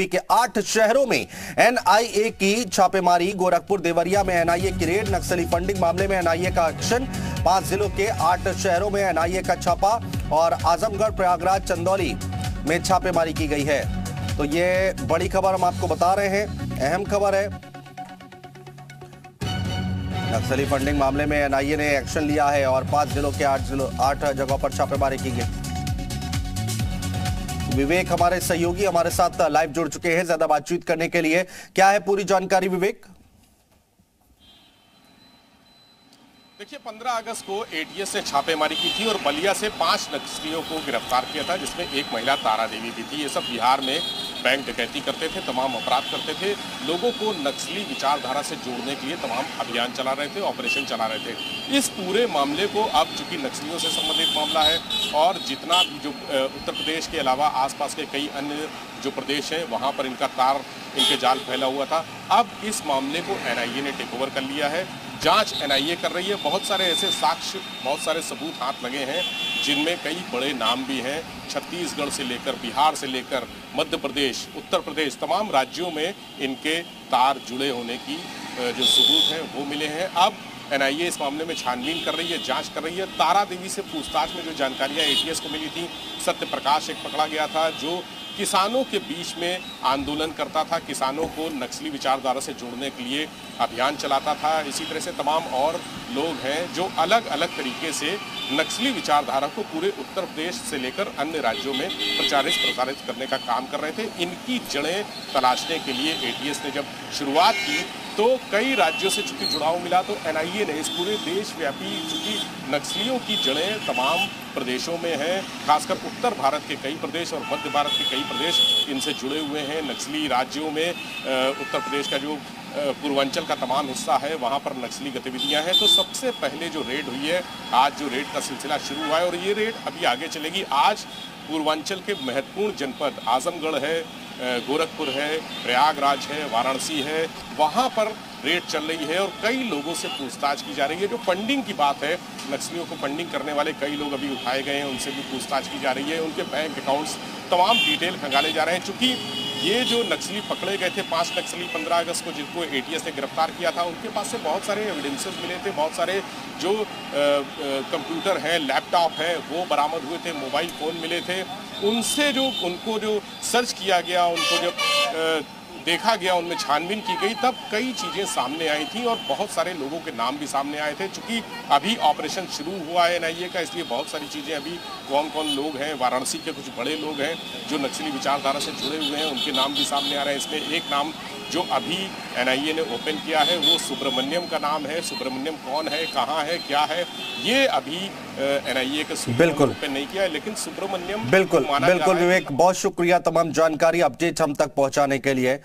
के आठ शहरों में एनआईए की छापेमारी। गोरखपुर, देवरिया में एनआईए की रेड, नक्सली फंडिंग मामले में एनआईए का एक्शन। पाँच जिलों के आठ शहरों में एनआईए का छापा और आजमगढ़, प्रयागराज, चंदौली में छापेमारी की गई है। तो ये बड़ी खबर हम आपको बता रहे हैं, अहम खबर है। नक्सली फंडिंग मामले में एनआईए ने एक्शन लिया है और पाँच जिलों के आठ जिलों, आठ जगहों पर छापेमारी की गई। विवेक हमारे सहयोगी, हमारे साथ लाइव जुड़ चुके हैं ज़्यादा बातचीत करने के लिए। क्या है पूरी जानकारी विवेक? देखिए 15 अगस्त को एटीएस से छापेमारी की थी और बलिया से पाँच नक्सलियों को गिरफ़्तार किया था, जिसमें एक महिला तारा देवी भी थी। ये सब बिहार में बैंक डकैती करते थे, तमाम अपराध करते थे। लोगों को नक्सली विचारधारा से जोड़ने के लिए तमाम अभियान चला रहे थे, ऑपरेशन चला रहे थे। इस पूरे मामले को अब चूँकि नक्सलियों से संबंधित मामला है और जितना जो उत्तर प्रदेश के अलावा आसपास के कई अन्य जो प्रदेश हैं, वहाँ पर इनका तार, इनके जाल फैला हुआ था। अब इस मामले को एनआईए ने टेक ओवर कर लिया है। जाँच एनआईए कर रही है। बहुत सारे ऐसे साक्ष्य, बहुत सारे सबूत हाथ लगे हैं। जिनमें कई बड़े नाम भी हैं, छत्तीसगढ़ से लेकर, बिहार से लेकर, मध्य प्रदेश, उत्तर प्रदेश, तमाम राज्यों में इनके तार जुड़े होने की जो सबूत हैं, वो मिले हैं। अब एनआईए इस मामले में छानबीन कर रही है, जाँच कर रही है। तारा देवी से पूछताछ में जो जानकारियाँ एटीएस को मिली थी सत्य प्रकाश एक पकड़ा गया था, जो किसानों के बीच में आंदोलन करता था, किसानों को नक्सली विचारधारा से जोड़ने के लिए अभियान चलाता था। इसी तरह से तमाम और लोग हैं जो अलग अलग तरीके से नक्सली विचारधारा को पूरे उत्तर प्रदेश से लेकर अन्य राज्यों में प्रचारित प्रसारित करने का काम कर रहे थे। इनकी जड़ें तलाशने के लिए एटीएस ने जब शुरुआत की तो कई राज्यों से चूँकि जुड़ाव मिला तो एनआईए ने इस पूरे देशव्यापी चूँकि नक्सलियों की जड़ें तमाम प्रदेशों में हैं, खासकर उत्तर भारत के कई प्रदेश और मध्य भारत के कई प्रदेश इनसे जुड़े हुए हैं नक्सली राज्यों में। उत्तर प्रदेश का जो पूर्वांचल का तमाम हिस्सा है, वहाँ पर नक्सली गतिविधियाँ हैं। तो सबसे पहले जो रेड हुई है, आज जो रेड का सिलसिला शुरू हुआ है और ये रेड अभी आगे चलेगी। आज पूर्वांचल के महत्वपूर्ण जनपद आजमगढ़ है गोरखपुर है, प्रयागराज है, वाराणसी है, वहाँ पर रेट चल रही है और कई लोगों से पूछताछ की जा रही है। जो फंडिंग की बात है नक्सलियों को फंडिंग करने वाले कई लोग अभी उठाए गए हैं, उनसे भी पूछताछ की जा रही है। उनके बैंक अकाउंट्स तमाम डिटेल खंगाले जा रहे हैं। चूँकि ये जो नक्सली पकड़े गए थे पाँच नक्सली, पंद्रह अगस्त को जिनको एटीएस ने गिरफ़्तार किया था, उनके पास से बहुत सारे एविडेंसेस मिले थे, बहुत सारे जो कंप्यूटर हैं लैपटॉप है, वो बरामद हुए थे मोबाइल फ़ोन मिले थे। उनसे जो, उनको जो सर्च किया गया, उनको जब देखा गया उनमें छानबीन की गई तब कई चीज़ें सामने आई थी और बहुत सारे लोगों के नाम भी सामने आए थे चूँकि अभी ऑपरेशन शुरू हुआ है एनआईए का इसलिए बहुत सारी चीज़ें अभी कौन कौन लोग हैं वाराणसी के कुछ बड़े लोग हैं जो नक्सली विचारधारा से जुड़े हुए हैं उनके नाम भी सामने आ रहे हैं। इसमें एक नाम जो अभी एनआईए ने ओपन किया है वो सुब्रमण्यम का नाम है। सुब्रमण्यम कौन है कहाँ है क्या है ये अभी एनआईए के बिल्कुल। ओपन नहीं किया है लेकिन सुब्रमण्यम बिल्कुल बिल्कुल विवेक बहुत शुक्रिया तमाम जानकारी अपडेट हम तक पहुँचाने के लिए।